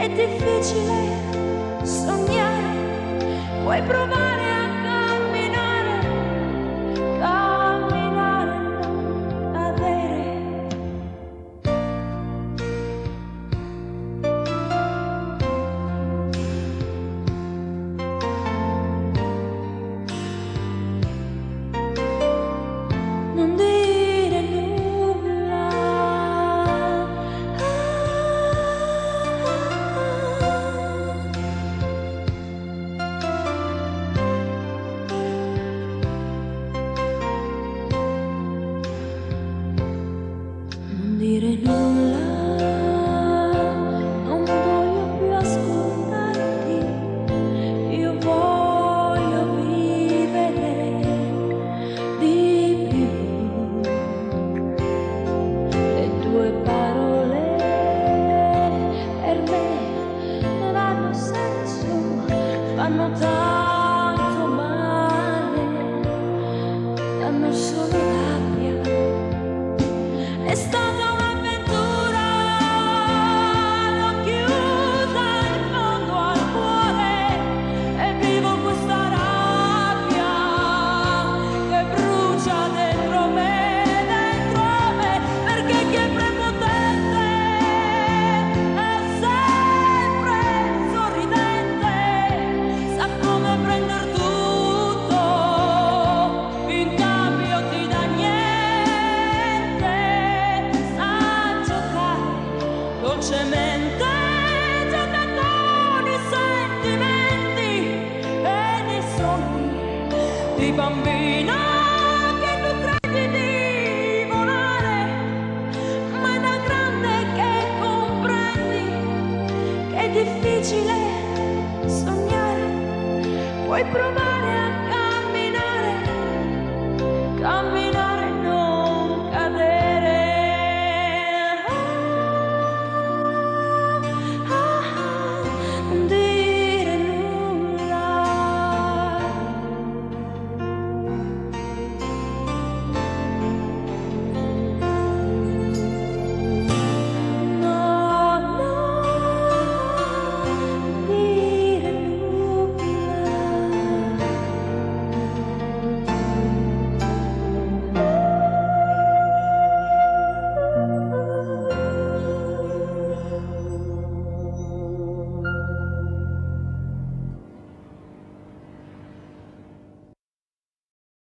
è difficile sognare, puoi provare dire nulla, non voglio più ascoltarti, io voglio vivere di più. Le tue parole per me non hanno senso, fanno tanto male, danno solo dolcemente, con i sentimenti e nei sogni di bambina che tu credi di volare, ma da grande che comprendi che è difficile sognare, puoi provare